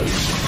Brothers.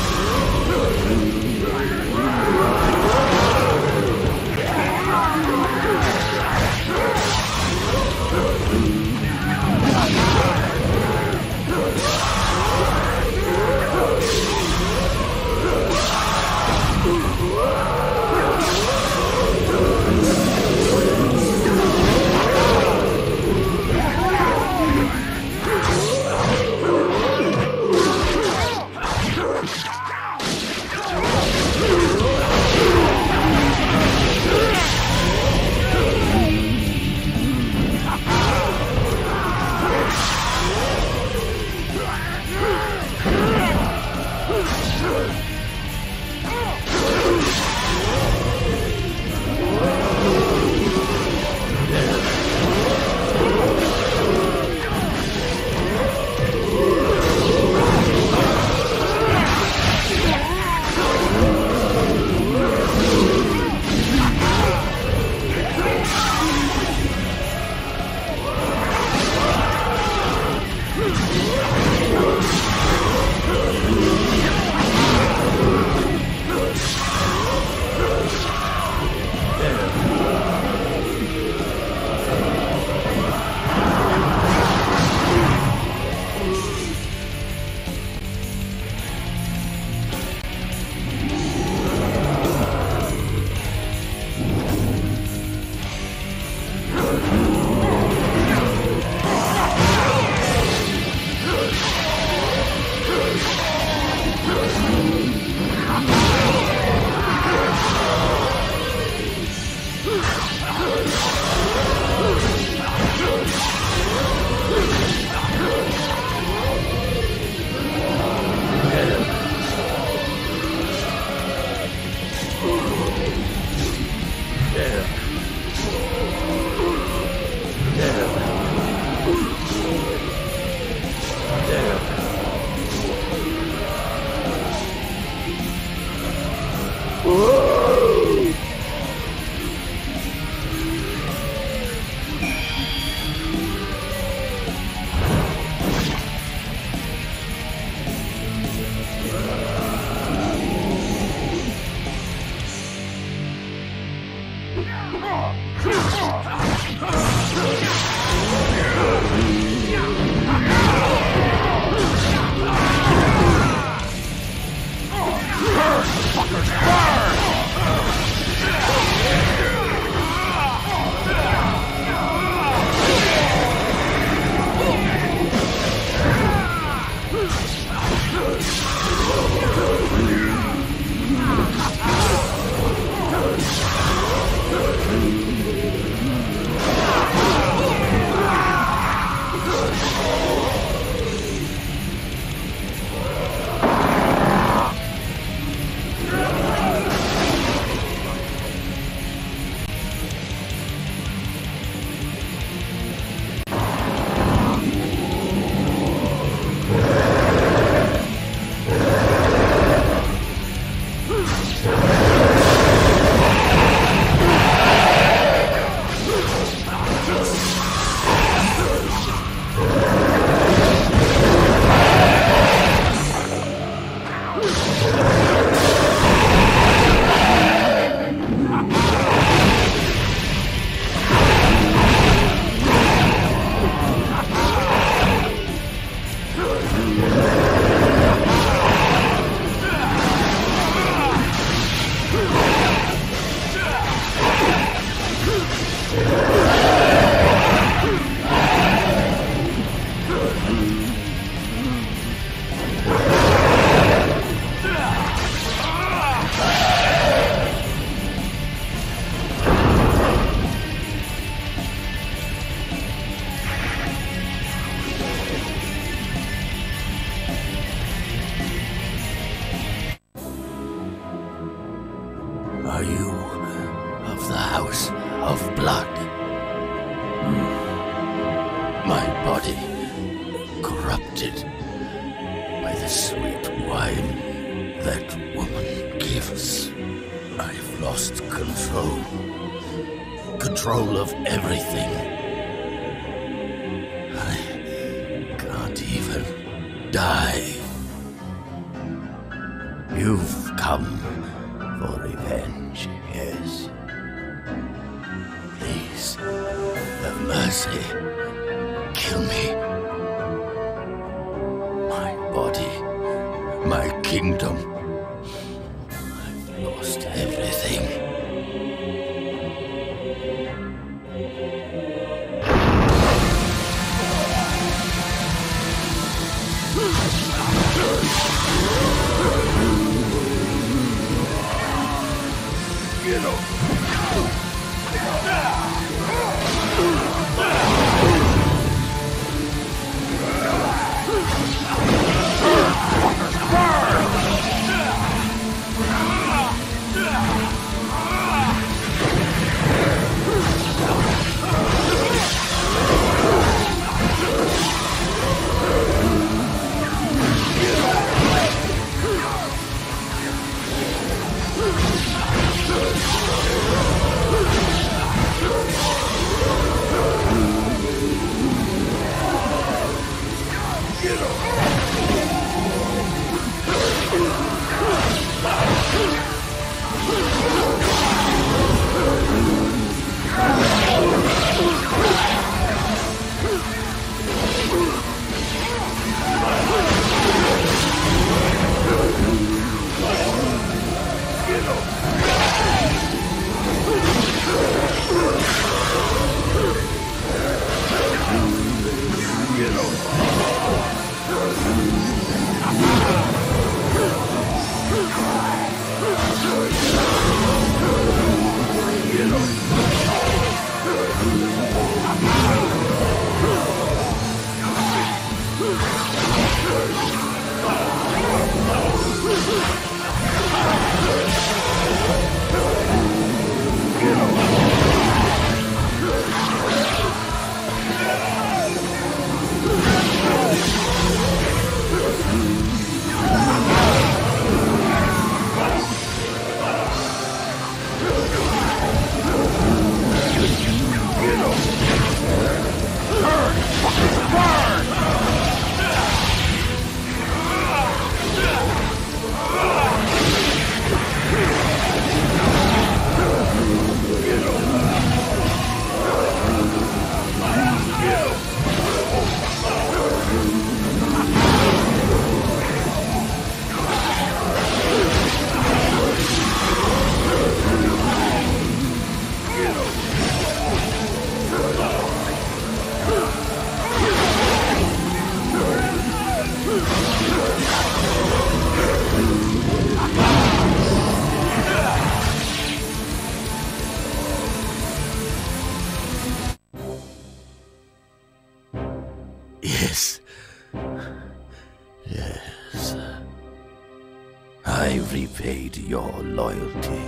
I repaid your loyalty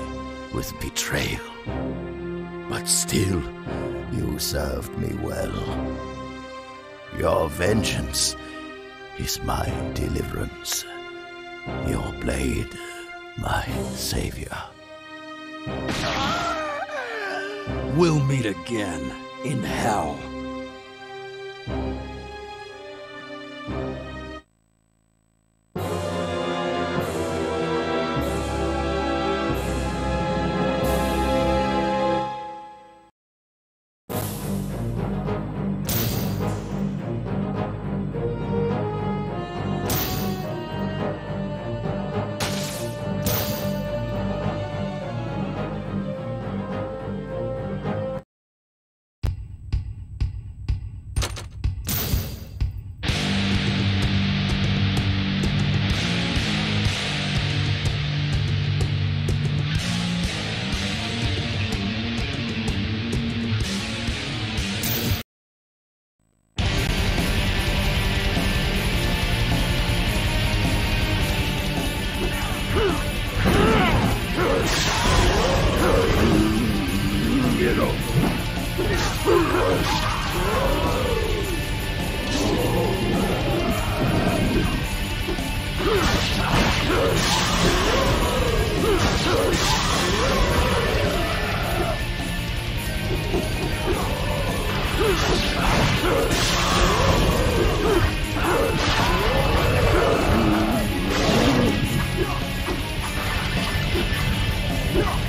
with betrayal. But still, you served me well. Your vengeance is my deliverance. Your blade, my savior. We'll meet again in hell.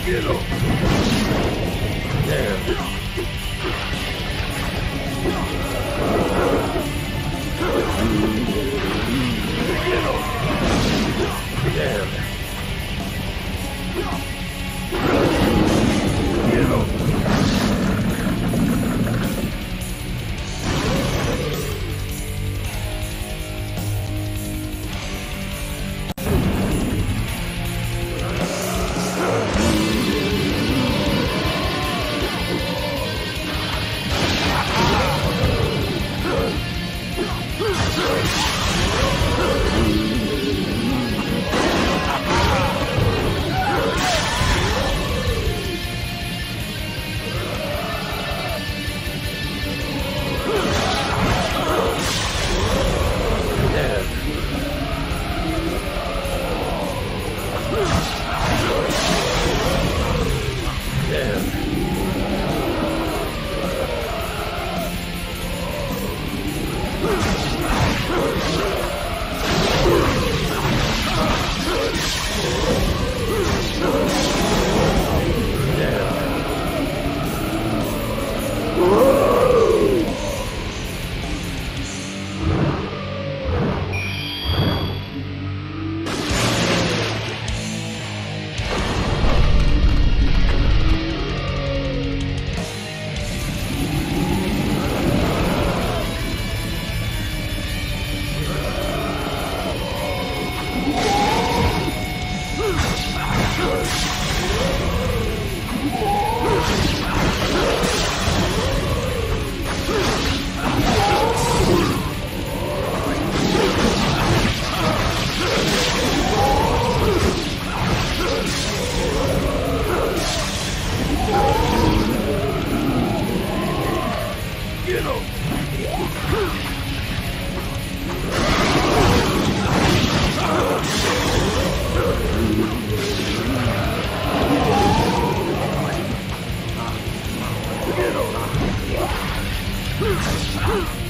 Get up! Damn. Damn. Huh?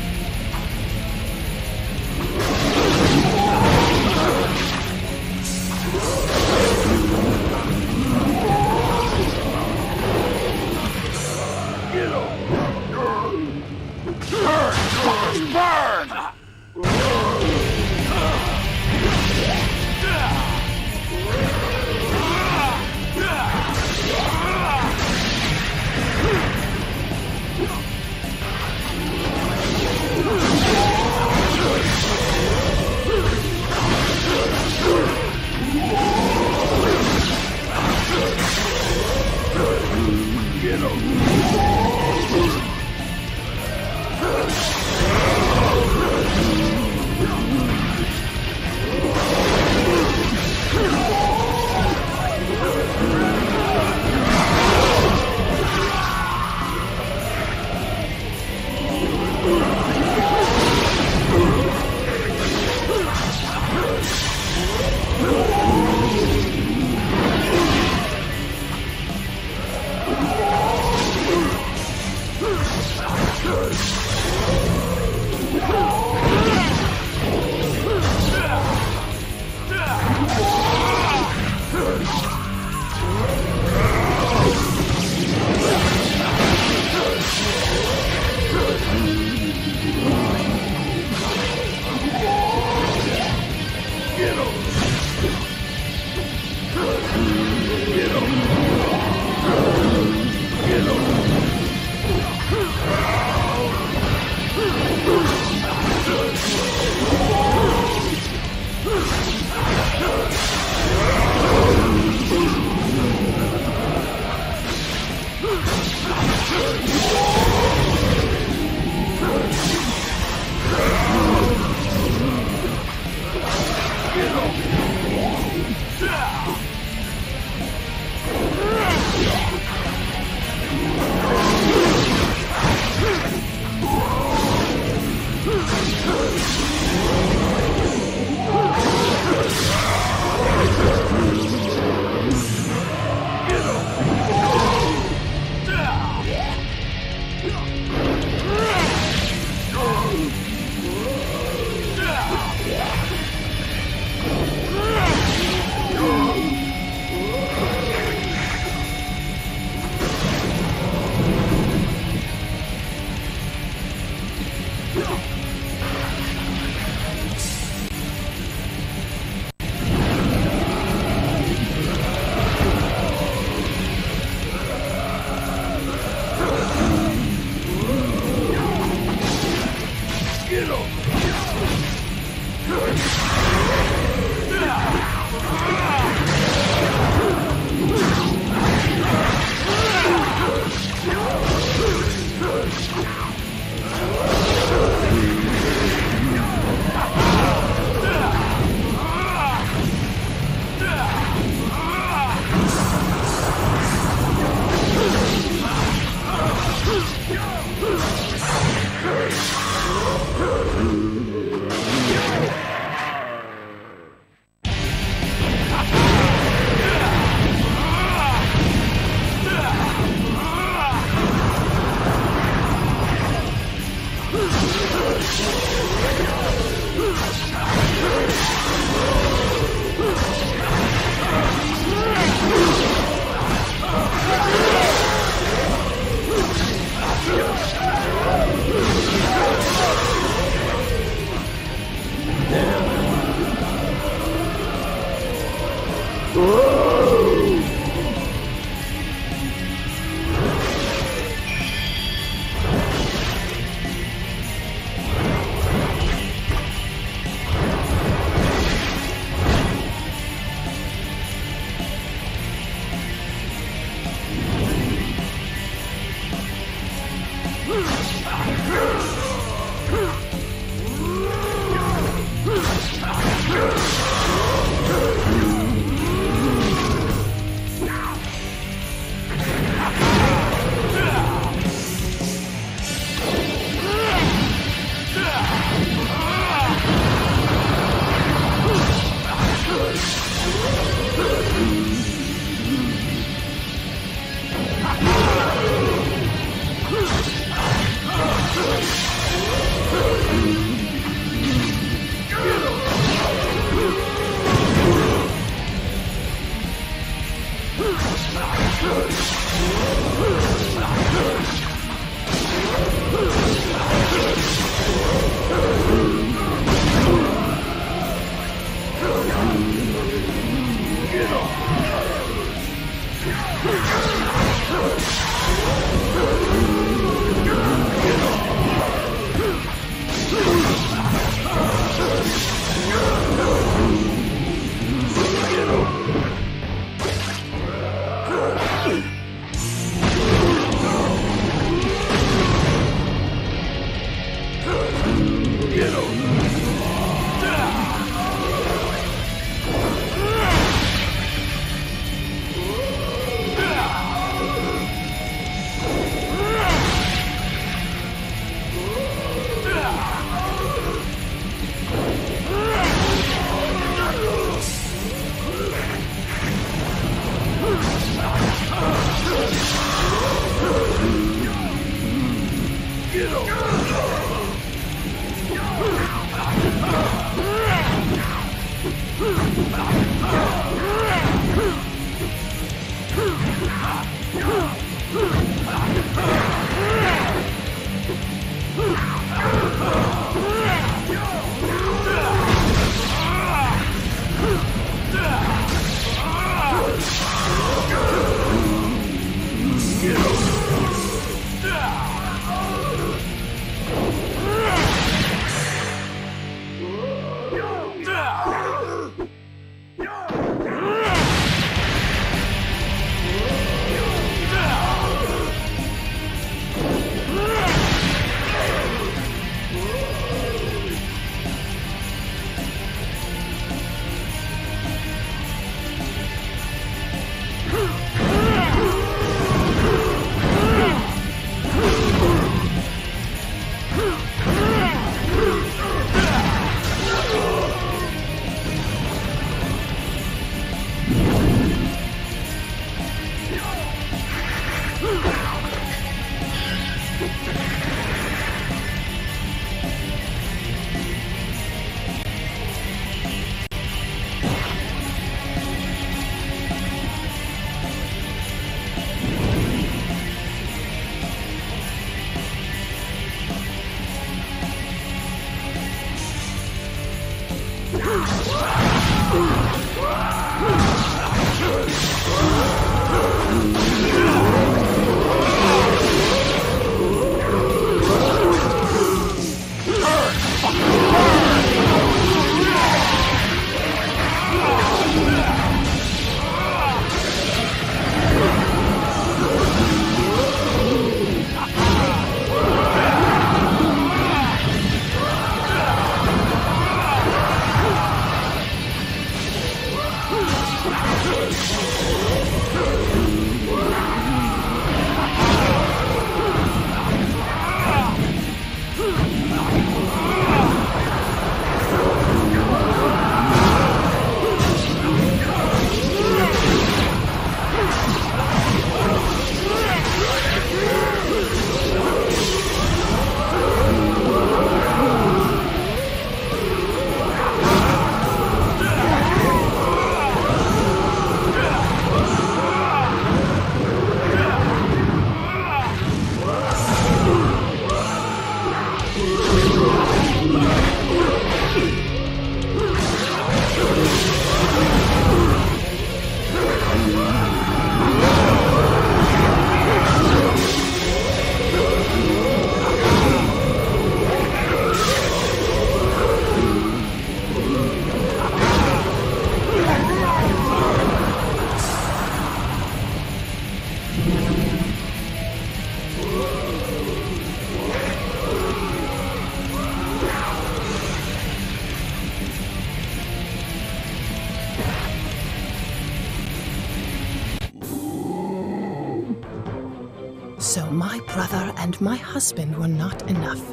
Brother and my husband were not enough.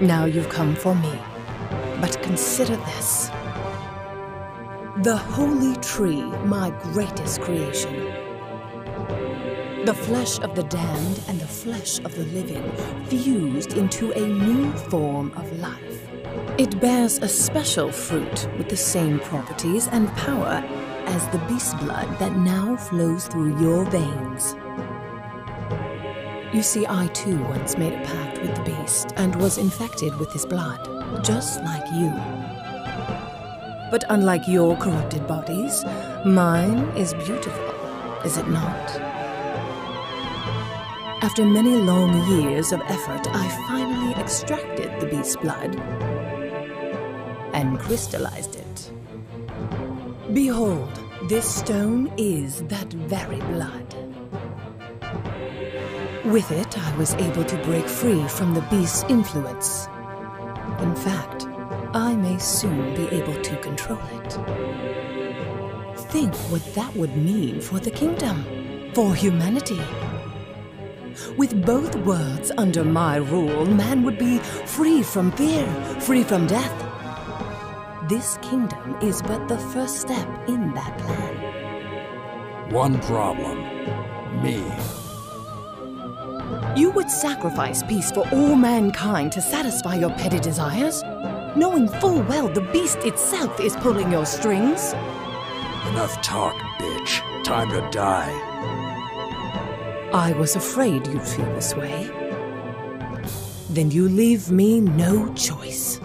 Now you've come for me. But consider this. The holy tree, my greatest creation. The flesh of the damned and the flesh of the living fused into a new form of life. It bears a special fruit with the same properties and power as the beast blood that now flows through your veins. You see, I too once made a pact with the beast and was infected with his blood, just like you. But unlike your corrupted bodies, mine is beautiful, is it not? After many long years of effort, I finally extracted the beast's blood and crystallized it. Behold, this stone is that very blood. With it, I was able to break free from the beast's influence. In fact, I may soon be able to control it. Think what that would mean for the kingdom, for humanity. With both worlds under my rule, man would be free from fear, free from death. This kingdom is but the first step in that plan. One problem. Me. You would sacrifice peace for all mankind to satisfy your petty desires, knowing full well the beast itself is pulling your strings. Enough talk, bitch. Time to die. I was afraid you'd feel this way. Then you leave me no choice.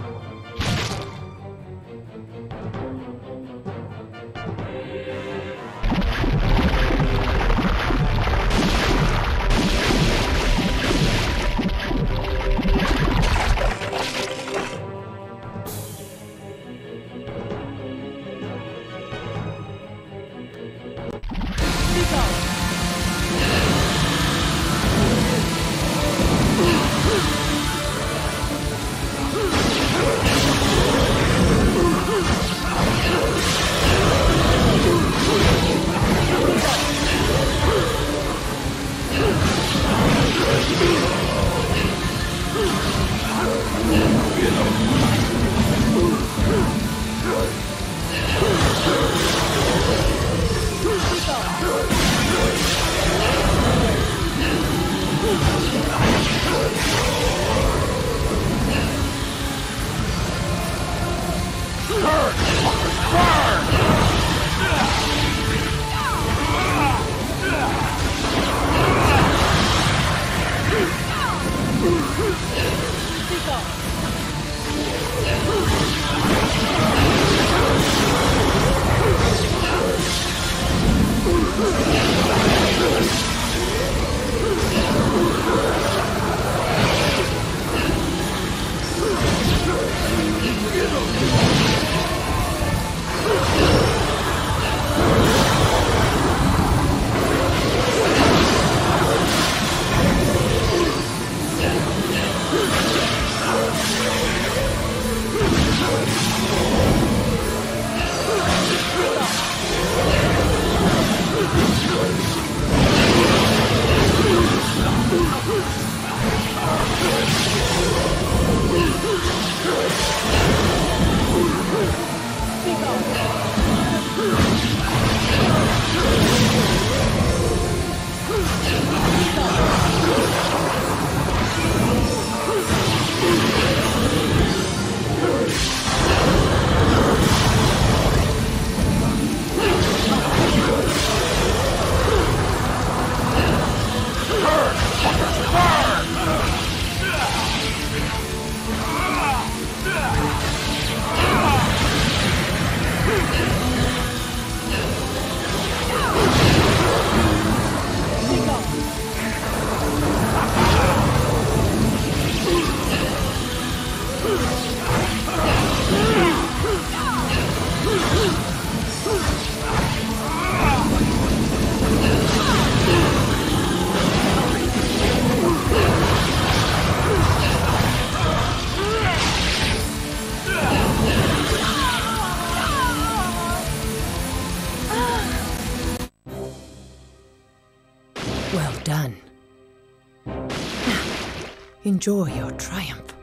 Enjoy your triumph.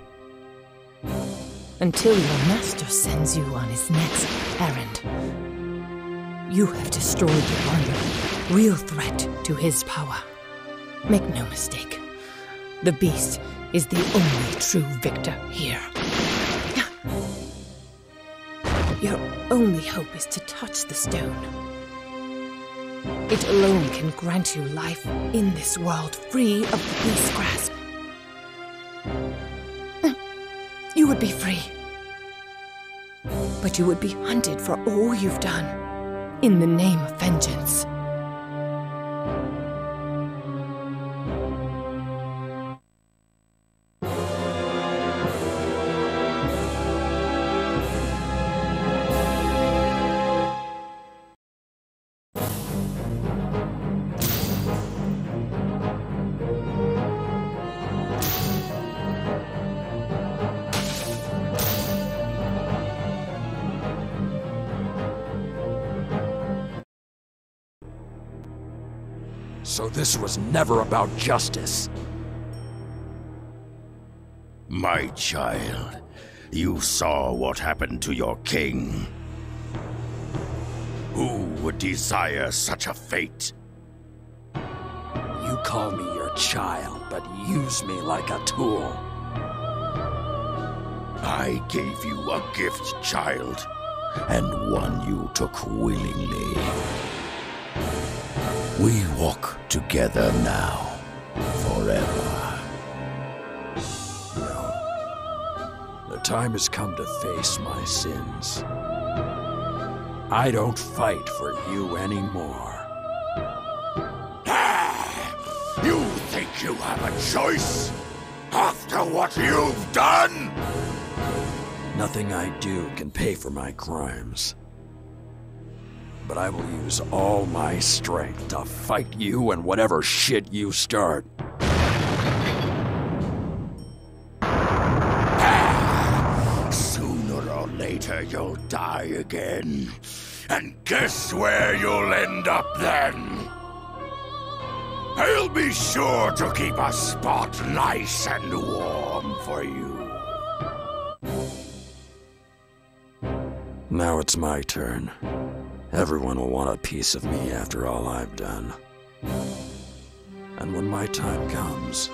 Until your master sends you on his next errand. You have destroyed the one real threat to his power. Make no mistake, the beast is the only true victor here. Your only hope is to touch the stone. It alone can grant you life in this world free of the beast's grasp. You would be free. But you would be hunted for all you've done in the name of vengeance. This was never about justice. My child, you saw what happened to your king. Who would desire such a fate? You call me your child, but use me like a tool. I gave you a gift, child, and one you took willingly. We walk together now, forever. No. The time has come to face my sins. I don't fight for you anymore. Ah! You think you have a choice? After what you've done? Nothing I do can pay for my crimes but I will use all my strength to fight you and whatever shit you start. Sooner or later, you'll die again. And guess where you'll end up then? I'll be sure to keep a spot nice and warm for you. Now it's my turn. Everyone will want a piece of me after all I've done. And when my time comes,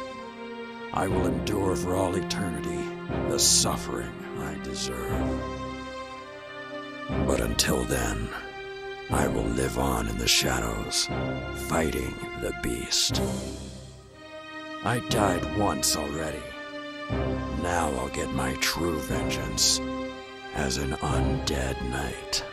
I will endure for all eternity the suffering I deserve. But until then, I will live on in the shadows, fighting the beast. I died once already. Now I'll get my true vengeance as an undead knight.